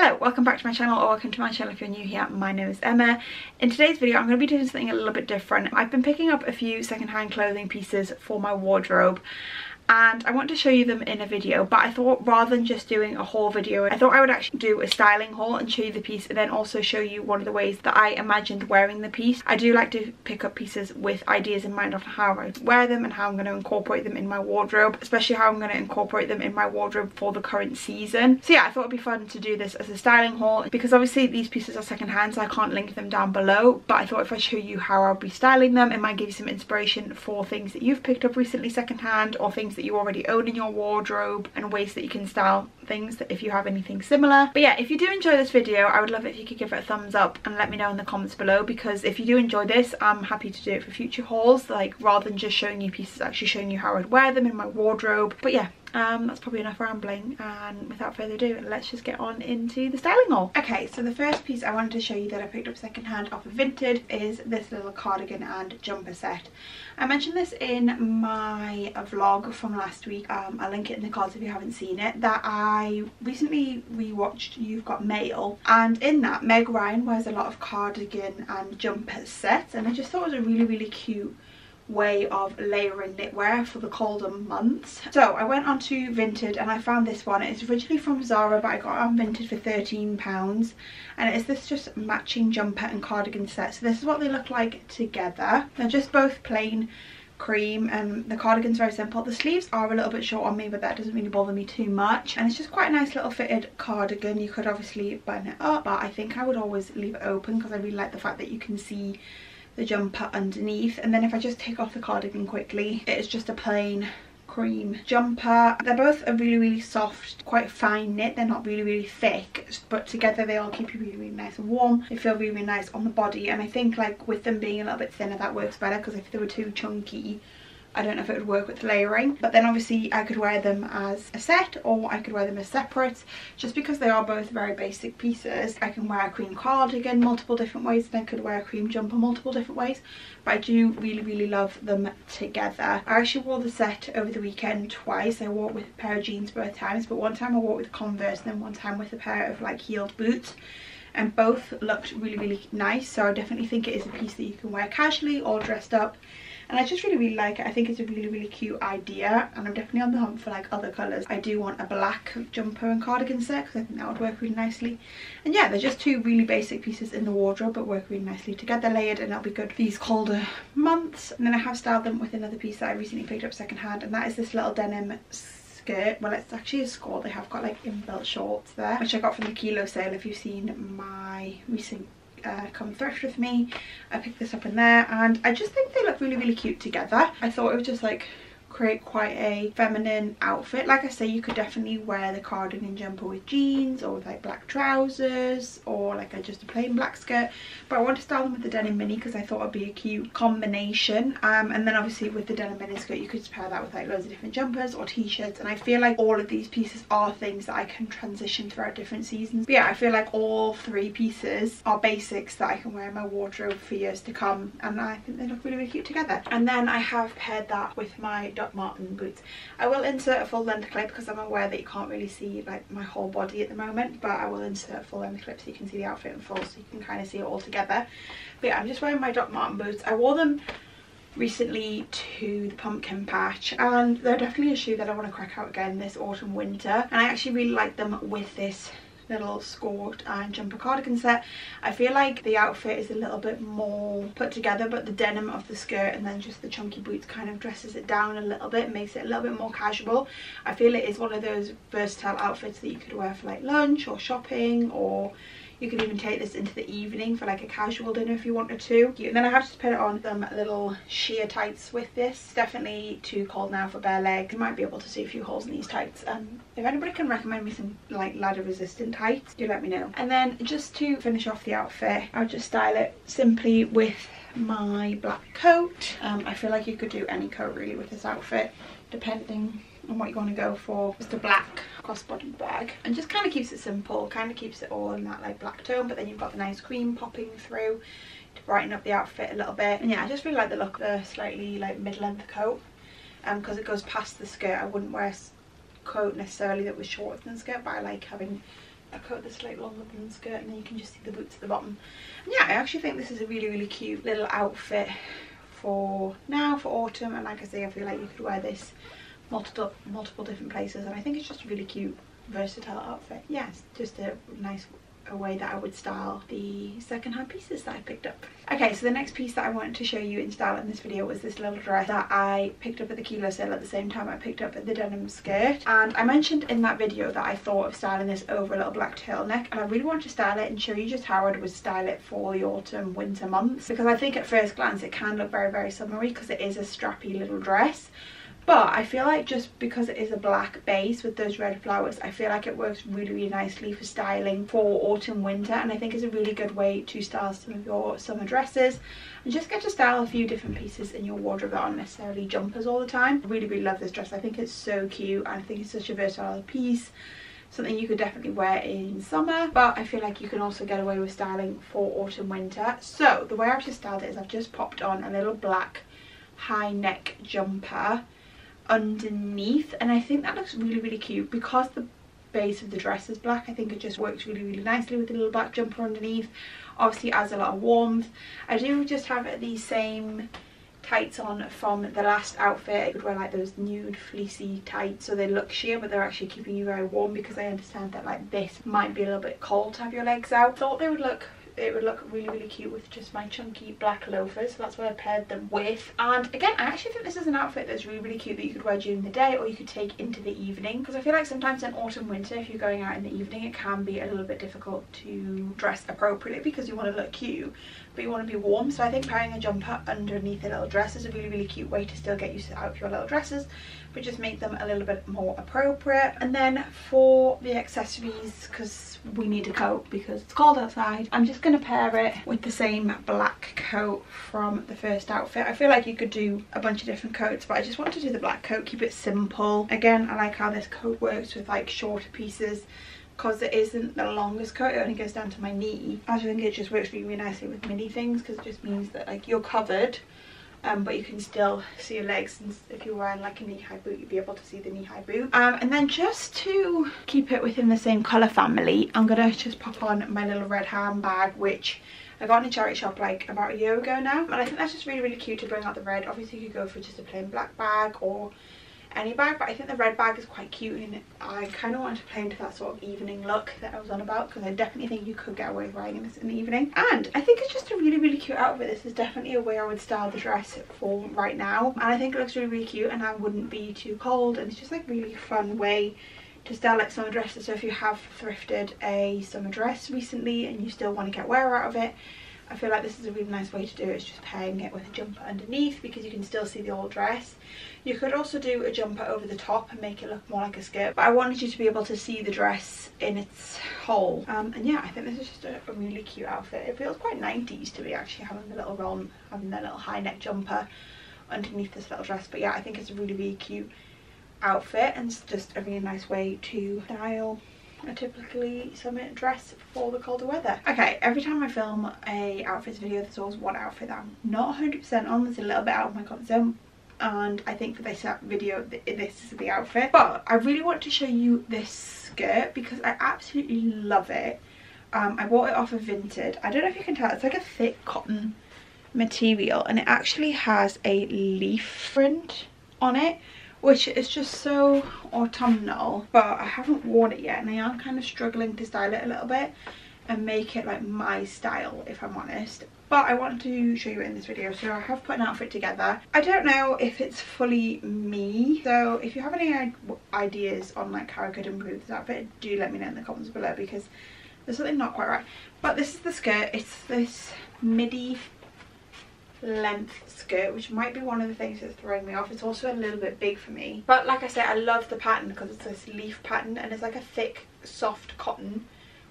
Hello, welcome back to my channel or welcome to my channel if you're new here. My name is Emma. In today's video I'm going to be doing something a little bit different. I've been picking up a few secondhand clothing pieces for my wardrobe and I want to show you them in a video but I thought rather than just doing a haul video I thought I would actually do a styling haul and show you the piece and then also show you one of the ways that I imagined wearing the piece. I do like to pick up pieces with ideas in mind of how I wear them and how I'm going to incorporate them in my wardrobe especially how I'm going to incorporate them in my wardrobe for the current season. So yeah I thought it'd be fun to do this as a styling haul because obviously these pieces are second hand so I can't link them down below but I thought if I show you how I'll be styling them it might give you some inspiration for things that you've picked up recently second hand or things that you already own in your wardrobe and ways that you can style things that if you have anything similar. But yeah if you do enjoy this video i would love if you could give it a thumbs up and let me know in the comments below because if you do enjoy this i'm happy to do it for future hauls like rather than just showing you pieces actually showing you how i'd wear them in my wardrobe. But yeah um, that's probably enough rambling and without further ado let's just get on into the styling haul. Okay so the first piece i wanted to show you that i picked up secondhand off of vinted is this little cardigan and jumper set. I mentioned this in my vlog from last week. Um, i'll link it in the cards if you haven't seen it that i recently rewatched you've got mail and in that meg ryan wears a lot of cardigan and jumper sets and i just thought it was a really really cute way of layering knitwear for the colder months. So I went onto Vinted and I found this one. It's originally from Zara but I got it on Vinted for £13 and it's this just matching jumper and cardigan set. So this is what they look like together. They're just both plain cream and the cardigan's very simple. The sleeves are a little bit short on me but that doesn't really bother me too much and it's just quite a nice little fitted cardigan. You could obviously button it up but I think I would always leave it open because I really like the fact that you can see the jumper underneath and then if I just take off the cardigan quickly it is just a plain cream jumper. They're both a really really soft quite fine knit. They're not really really thick but together they all keep you really really nice and warm. They feel really, really nice on the body and I think like with them being a little bit thinner that works better because if they were too chunky I don't know if it would work with layering but then obviously I could wear them as a set or I could wear them as separate. Just because they are both very basic pieces I can wear a cream cardigan multiple different ways and I could wear a cream jumper multiple different ways but I do really really love them together. I actually wore the set over the weekend twice. I wore it with a pair of jeans both times but one time I wore it with Converse and then one time with a pair of like heeled boots and both looked really really nice. So I definitely think it is a piece that you can wear casually or dressed up and I just really really like it. I think it's a really really cute idea. And I'm definitely on the hunt for like other colours. I do want a black jumper and cardigan set because I think that would work really nicely. And yeah they're just two really basic pieces in the wardrobe but work really nicely together layered and that'll be good for these colder months. And then I have styled them with another piece that I recently picked up secondhand and that is this little denim skirt. Well it's actually a skirt they have got like inbuilt shorts there which i got from the kilo sale if you've seen my recent uh, come thrift with me. I picked this up in there and I just think they look really really cute together. I thought it was just like create quite a feminine outfit. Like I say you could definitely wear the cardigan jumper with jeans or with like black trousers or like a, just a plain black skirt. But I want to style them with the denim mini because I thought it'd be a cute combination. Um, and then obviously with the denim mini skirt you could pair that with like loads of different jumpers or t-shirts. And I feel like all of these pieces are things that I can transition throughout different seasons. But yeah I feel like all three pieces are basics that I can wear in my wardrobe for years to come. And I think they look really really cute together. And then I have paired that with my Doc Marten boots. I will insert a full length clip because I'm aware that you can't really see like my whole body at the moment but I will insert a full length clip so you can see the outfit in full so you can kind of see it all together. But yeah, I'm just wearing my Doc Marten boots. I wore them recently to the pumpkin patch and they're definitely a shoe that I want to crack out again this autumn winter and I actually really like them with this little skirt and jumper cardigan set. I feel like the outfit is a little bit more put together but the denim of the skirt and then just the chunky boots kind of dresses it down a little bit, makes it a little bit more casual. I feel it is one of those versatile outfits that you could wear for like lunch or shopping or you could even take this into the evening for like a casual dinner if you wanted to. And then I have to put on some little sheer tights with this. Definitely too cold now for bare legs. You might be able to see a few holes in these tights. Um, if anybody can recommend me some like ladder resistant tights, do let me know. And then just to finish off the outfit, I'll just style it simply with my black coat. Um, I feel like you could do any coat really with this outfit depending on what you want to go for. Just a black crossbody bag and just kind of keeps it simple, kind of keeps it all in that like black tone but then you've got the nice cream popping through to brighten up the outfit a little bit. And yeah, I just really like the look of the slightly like mid-length coat um because um, it goes past the skirt. I wouldn't wear a coat necessarily that was shorter than the skirt but I like having a coat that's like longer than the skirt and then you can just see the boots at the bottom. And yeah, I actually think this is a really, really cute little outfit for now, for autumn. And like I say, I feel like you could wear this multiple, multiple different places. And I think it's just a really cute, versatile outfit. Yes, just a nice a way that I would style the secondhand pieces that I picked up. Okay, so the next piece that I wanted to show you in style in this video was this little dress that I picked up at the kilo sale at the same time I picked up the denim skirt. And I mentioned in that video that I thought of styling this over a little black turtleneck and I really want to style it and show you just how I would style it for the autumn winter months because I think at first glance it can look very very summery because it is a strappy little dress but I feel like just because it is a black base with those red flowers I feel like it works really really nicely for styling for autumn winter. And I think it's a really good way to style some of your summer dresses and just get to style a few different pieces in your wardrobe that aren't necessarily jumpers all the time. I really really love this dress. I think it's so cute. I think it's such a versatile piece something you could definitely wear in summer. But I feel like you can also get away with styling for autumn winter. So the way I've just styled it is I've just popped on a little black high neck jumper underneath and I think that looks really really cute. Because the base of the dress is black I think it just works really really nicely with the little black jumper underneath. Obviously adds a lot of warmth. I do just have the same tights on from the last outfit. I could wear like those nude fleecy tights so they look sheer but they're actually keeping you very warm because I understand that like this might be a little bit cold to have your legs out. Thought they would look it would look really really cute with just my chunky black loafers. So that's what I paired them with. And again I actually think this is an outfit that's really really cute that you could wear during the day or you could take into the evening. Because I feel like sometimes in autumn winter if you're going out in the evening it can be a little bit difficult to dress appropriately because you want to look cute but you want to be warm. So I think pairing a jumper underneath a little dress is a really really cute way to still get used out of your little dresses but just make them a little bit more appropriate. And then for the accessories because we need a coat because it's cold outside I'm just going to pair it with the same black coat from the first outfit. I feel like you could do a bunch of different coats but I just want to do the black coat keep it simple. Again I like how this coat works with like shorter pieces because it isn't the longest coat it only goes down to my knee. I think it just works really, really nicely with mini things because it just means that like you're covered um, but you can still see your legs and if you're wearing like a knee-high boot you'll be able to see the knee-high boot. Um, and then just to keep it within the same colour family I'm gonna just pop on my little red handbag which I got in a charity shop like about a year ago now. And I think that's just really really cute to bring out the red. Obviously you could go for just a plain black bag or any bag but I think the red bag is quite cute and I kind of wanted to play into that sort of evening look that I was on about because I definitely think you could get away with wearing this in the evening. And I think it's just a really really cute outfit. This is definitely a way I would style the dress for right now. And I think it looks really really cute and I wouldn't be too cold and it's just like really fun way to style like summer dresses. So if you have thrifted a summer dress recently and you still want to get wear out of it I feel like this is a really nice way to do it, it's just pairing it with a jumper underneath because you can still see the old dress. You could also do a jumper over the top and make it look more like a skirt, but I wanted you to be able to see the dress in its whole. Um, and yeah, I think this is just a, a, really cute outfit. It feels quite 90s to me actually, having the little ron, having the little high neck jumper underneath this little dress. But yeah, I think it's a really, really cute outfit and it's just a really nice way to style a typically summer dress for the colder weather. Okay, every time I film a outfits video there's always one outfit that I'm not 100% on, that's a little bit out of my comfort zone and I think for this video this is the outfit. But I really want to show you this skirt because I absolutely love it. Um, I bought it off of Vinted. I don't know if you can tell, it's like a thick cotton material and it actually has a leaf print on it which is just so autumnal but I haven't worn it yet and I am kind of struggling to style it a little bit and make it like my style if I'm honest. But I want to show you in this video so I have put an outfit together. I don't know if it's fully me so if you have any ideas on like how I could improve this outfit do let me know in the comments below because there's something not quite right. But this is the skirt. It's this midi length skirt which might be one of the things that's throwing me off. It's also a little bit big for me. But like I said I love the pattern because it's this leaf pattern and it's like a thick soft cotton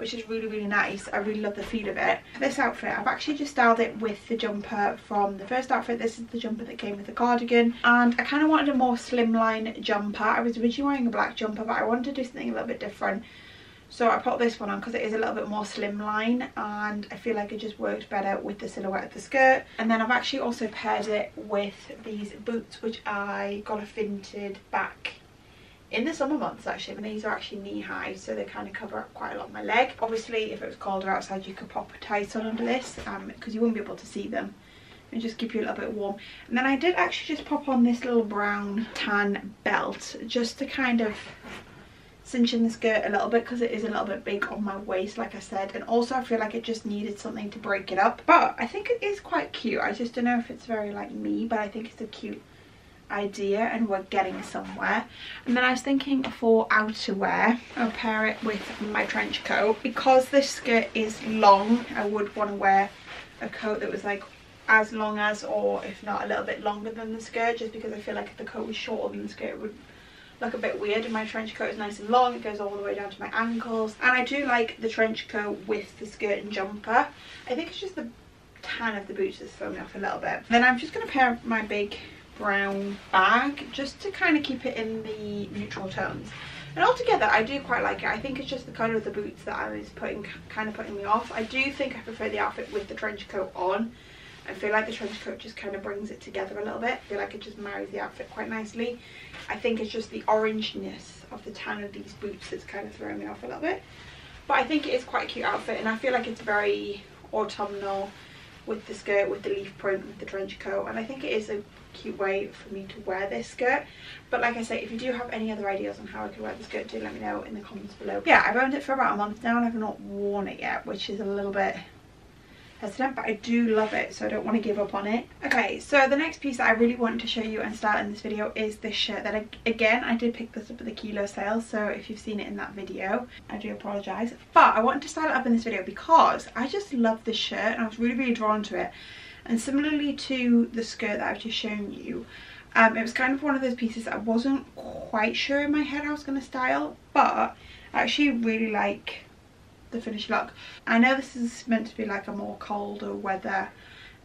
which is really really nice. I really love the feel of it. This outfit I've actually just styled it with the jumper from the first outfit. This is the jumper that came with the cardigan. And I kind of wanted a more slimline jumper. I was originally wearing a black jumper but I wanted to do something a little bit different. So I put this one on because it is a little bit more slimline and I feel like it just worked better with the silhouette of the skirt. And then I've actually also paired it with these boots which I got a Vinted back in the summer months actually and these are actually knee high so they kind of cover up quite a lot of my leg. Obviously if it was colder outside you could pop a tight on under this because um, you wouldn't be able to see them. And just keep you a little bit warm. And then I did actually just pop on this little brown tan belt just to kind of cinch in the skirt a little bit because it is a little bit big on my waist like I said. And also I feel like it just needed something to break it up. But I think it is quite cute. I just don't know if it's very like me but I think it's a cute idea and we're getting somewhere. And then I was thinking for outerwear I'll pair it with my trench coat. Because this skirt is long I would want to wear a coat that was like as long as or if not a little bit longer than the skirt just because I feel like if the coat was shorter than the skirt it would look a bit weird. And my trench coat is nice and long it goes all the way down to my ankles. And I do like the trench coat with the skirt and jumper. I think it's just the tan of the boots that's throwing me off a little bit. Then I'm just going to pair my big brown bag just to kind of keep it in the neutral tones and altogether I do quite like it I think it's just the colour of the boots that I was putting kind of putting me off I do think I prefer the outfit with the trench coat on I feel like the trench coat just kind of brings it together a little bit. I feel like it just marries the outfit quite nicely. I think it's just the orangeness of the tan of these boots that's kind of throwing me off a little bit. But I think it is quite a cute outfit and I feel like it's very autumnal with the skirt, with the leaf print, with the trench coat. And I think it is a cute way for me to wear this skirt. But like I say, if you do have any other ideas on how I could wear this skirt, do let me know in the comments below. Yeah, I've owned it for about a month now and I've not worn it yet, which is a little bit hesitant but I do love it so I don't want to give up on it. Okay so the next piece that I really wanted to show you and start in this video is this shirt that I, again I did pick this up at the kilo sale so if you've seen it in that video I do apologise but I wanted to style it up in this video because I just love this shirt and I was really really drawn to it and similarly to the skirt that I've just shown you um, it was kind of one of those pieces I wasn't quite sure in my head I was going to style but I actually really like the finished look. I know this is meant to be like a more colder weather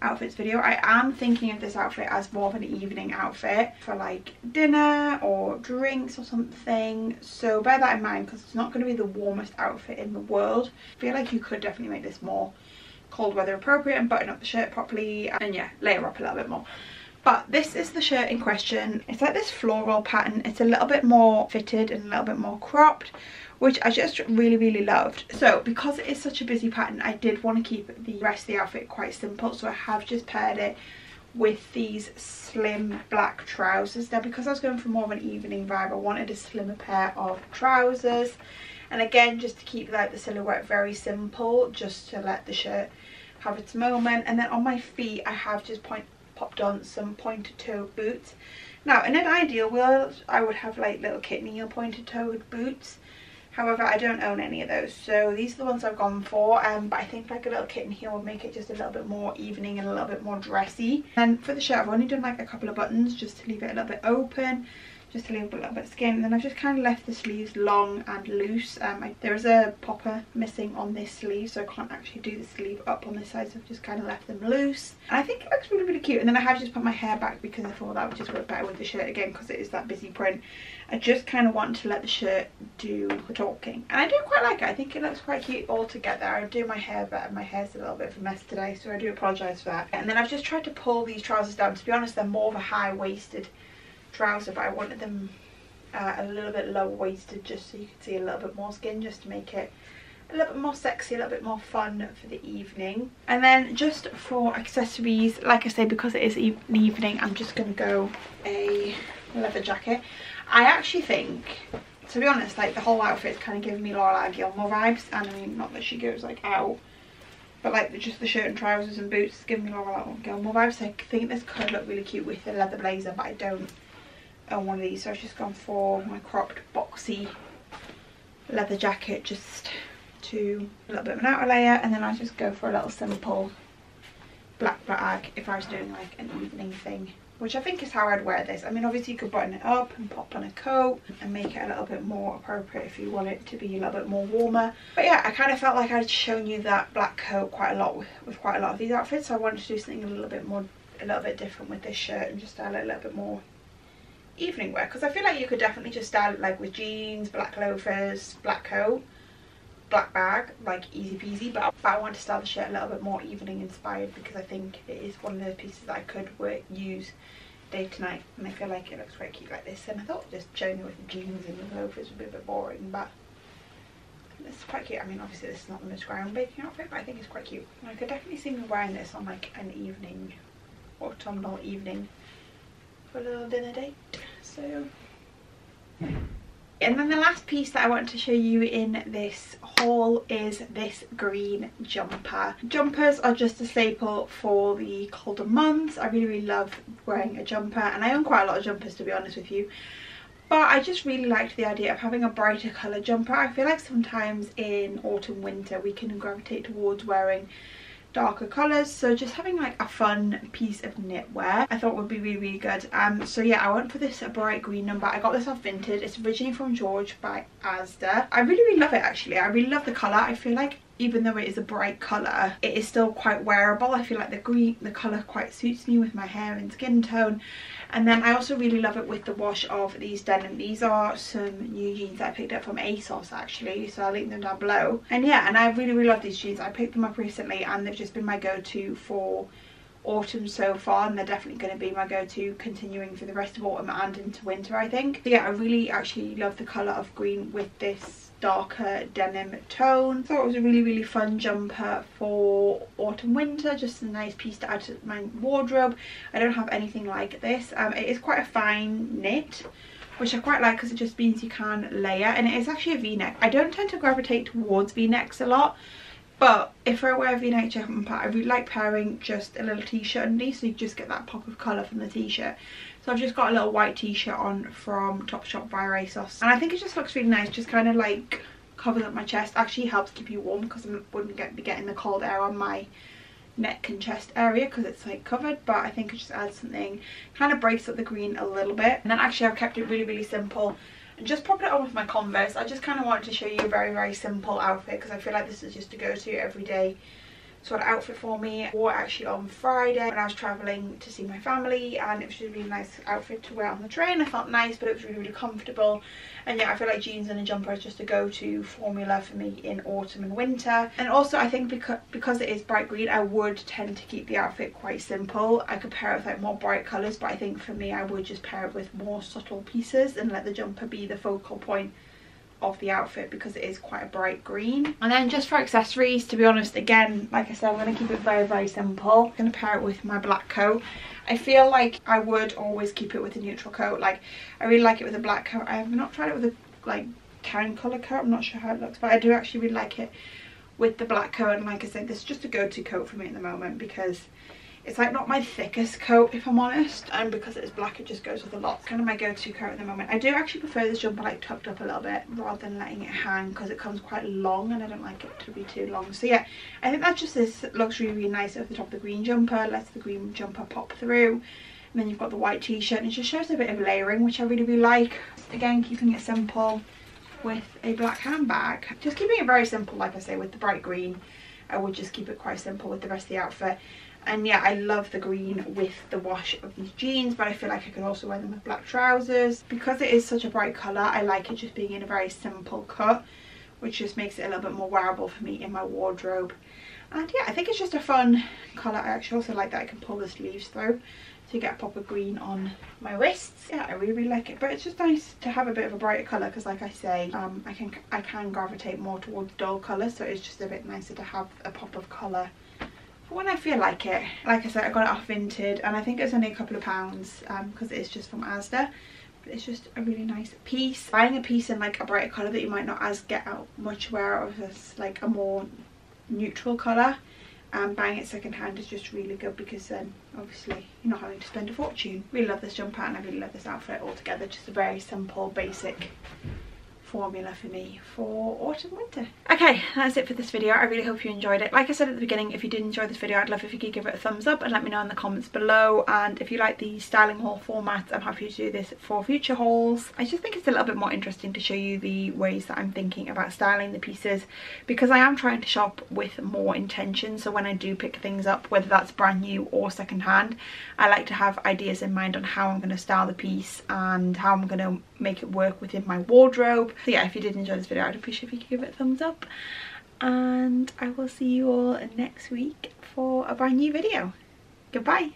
outfits video. I am thinking of this outfit as more of an evening outfit for like dinner or drinks or something. So bear that in mind because it's not going to be the warmest outfit in the world. I feel like you could definitely make this more cold weather appropriate and button up the shirt properly and yeah, layer up a little bit more. But this is the shirt in question. It's like this floral pattern. It's a little bit more fitted and a little bit more cropped which I just really really loved. So because it is such a busy pattern I did want to keep the rest of the outfit quite simple. So I have just paired it with these slim black trousers. Now because I was going for more of an evening vibe I wanted a slimmer pair of trousers. And again just to keep like the silhouette very simple just to let the shirt have its moment. And then on my feet I have just point popped on some pointed toe boots now in an ideal world I would have like little kitten heel pointed toed boots However, I don't own any of those. So these are the ones I've gone for. Um, but I think like a little kitten heel would make it just a little bit more evening and a little bit more dressy. And for the shirt, I've only done like a couple of buttons just to leave it a little bit open just a little bit of skin and then I've just kind of left the sleeves long and loose. Um, I, there is a popper missing on this sleeve so I can't actually do the sleeve up on this side so I've just kind of left them loose. And I think it looks really really cute and then I have just put my hair back because I thought that would just work better with the shirt again because it is that busy print. I just kind of want to let the shirt do the talking and I do quite like it. I think it looks quite cute all together. I do my hair better. My hair's a little bit of a mess today so I do apologise for that. And then I've just tried to pull these trousers down. To be honest they're more of a high-waisted trouser but I wanted them uh, a little bit lower waisted just so you could see a little bit more skin just to make it a little bit more sexy, a little bit more fun for the evening. And then just for accessories, like I say, because it is e evening, I'm just going to go a leather jacket. I actually think, to be honest, like the whole outfit is kind of giving me Lorelai Gilmore vibes. And I mean, not that she goes like out, but like just the shirt and trousers and boots is giving me Lorelai Gilmore vibes. So I think this could look really cute with the leather blazer, but I don't on one of these so I've just gone for my cropped boxy leather jacket just to a little bit of an outer layer and then I just go for a little simple black bag if I was doing like an evening thing which I think is how I'd wear this. I mean obviously you could button it up and pop on a coat and make it a little bit more appropriate if you want it to be a little bit more warmer. But yeah I kind of felt like I'd shown you that black coat quite a lot with, with quite a lot of these outfits so I wanted to do something a little bit more a little bit different with this shirt and just it a little bit more evening wear because I feel like you could definitely just style it like with jeans, black loafers, black coat, black bag, like easy peasy but, but I want to style the shirt a little bit more evening inspired because I think it is one of those pieces that I could work, use day to night. and I feel like it looks quite cute like this and I thought just showing you with the jeans and the loafers would be a bit boring but it's quite cute. I mean obviously this is not the most groundbreaking outfit but I think it's quite cute. And I could definitely see me wearing this on like an evening, autumnal evening for a little dinner date. So and then the last piece that I want to show you in this haul is this green jumper. Jumpers are just a staple for the colder months. I really, really love wearing a jumper and I own quite a lot of jumpers to be honest with you. But I just really liked the idea of having a brighter colour jumper. I feel like sometimes in autumn, winter we can gravitate towards wearing darker colours so just having like a fun piece of knitwear I thought would be really really good. Um so yeah I went for this bright green number. I got this off Vinted. It's originally from George by Asda. I really really love it actually. I really love the colour. I feel like even though it is a bright colour it is still quite wearable. I feel like the green the colour quite suits me with my hair and skin tone. And then I also really love it with the wash of these denim. These are some new jeans that I picked up from ASOS actually so I'll link them down below. And yeah and I really really love these jeans. I picked them up recently and they've just been my go-to for autumn so far and they're definitely going to be my go-to continuing for the rest of autumn and into winter I think. So yeah I really actually love the colour of green with this darker denim tone. Thought it was a really really fun jumper for autumn winter just a nice piece to add to my wardrobe. I don't have anything like this. Um, it is quite a fine knit which I quite like because it just means you can layer and it is actually a v-neck. I don't tend to gravitate towards v-necks a lot but if I wear a v-neck jumper I really like pairing just a little t-shirt underneath so you just get that pop of colour from the t-shirt. So I've just got a little white t-shirt on from Topshop via ASOS. And I think it just looks really nice, just kind of like covers up my chest. Actually helps keep you warm because I wouldn't get, be getting the cold air on my neck and chest area because it's like covered but I think it just adds something kind of breaks up the green a little bit and then actually I've kept it really really simple and just popped it on with my Converse I just kind of wanted to show you a very very simple outfit because I feel like this is just a go-to everyday sort of outfit for me. I wore it actually on Friday when I was travelling to see my family and it was just a really nice outfit to wear on the train. I felt nice but it was really really comfortable and yeah I feel like jeans and a jumper is just a go-to formula for me in autumn and winter. And also I think because, because it is bright green I would tend to keep the outfit quite simple. I could pair it with like more bright colours but I think for me I would just pair it with more subtle pieces and let the jumper be the focal point of the outfit because it is quite a bright green. And then just for accessories, to be honest, again, like I said, I'm going to keep it very, very simple. I'm going to pair it with my black coat. I feel like I would always keep it with a neutral coat. Like, I really like it with a black coat. I have not tried it with a, like, tan colour coat. I'm not sure how it looks, but I do actually really like it with the black coat. And like I said, this is just a go-to coat for me at the moment because it's like not my thickest coat if I'm honest and because it's black it just goes with a lot. It's kind of my go-to coat at the moment. I do actually prefer this jumper like tucked up a little bit rather than letting it hang because it comes quite long and I don't like it to be too long. So yeah, I think that just this looks really, really nice over the top of the green jumper. Lets the green jumper pop through. And then you've got the white t-shirt and it just shows a bit of layering which I really, really like. Again, keeping it simple with a black handbag. Just keeping it very simple like I say with the bright green. I would just keep it quite simple with the rest of the outfit and yeah I love the green with the wash of these jeans but I feel like I could also wear them with black trousers. Because it is such a bright colour I like it just being in a very simple cut which just makes it a little bit more wearable for me in my wardrobe. And yeah I think it's just a fun colour I actually also like that I can pull the sleeves through to get a pop of green on my wrists. Yeah I really really like it. But it's just nice to have a bit of a brighter colour because like I say um, I can I can gravitate more towards dull colours so it's just a bit nicer to have a pop of colour for when I feel like it. Like I said, I got it off Vinted and I think it's only a couple of pounds because um, it's just from Asda. But it's just a really nice piece. Buying a piece in like a brighter colour that you might not as get out much wear of as like a more neutral colour. And um, buying it second hand is just really good because then obviously you're not having to spend a fortune. Really love this jumper and I really love this outfit altogether. Just a very simple, basic formula for me for autumn winter. Okay that's it for this video. I really hope you enjoyed it. Like i said at the beginning if you did enjoy this video i'd love if you could give it a thumbs up and let me know in the comments below. And if you like the styling haul format i'm happy to do this for future hauls. I just think it's a little bit more interesting to show you the ways that i'm thinking about styling the pieces because i am trying to shop with more intention. So when i do pick things up whether that's brand new or second hand i like to have ideas in mind on how i'm going to style the piece and how i'm going to make it work within my wardrobe. So yeah if you did enjoy this video i'd appreciate if you could give it a thumbs up. And i will see you all next week for a brand new video. Goodbye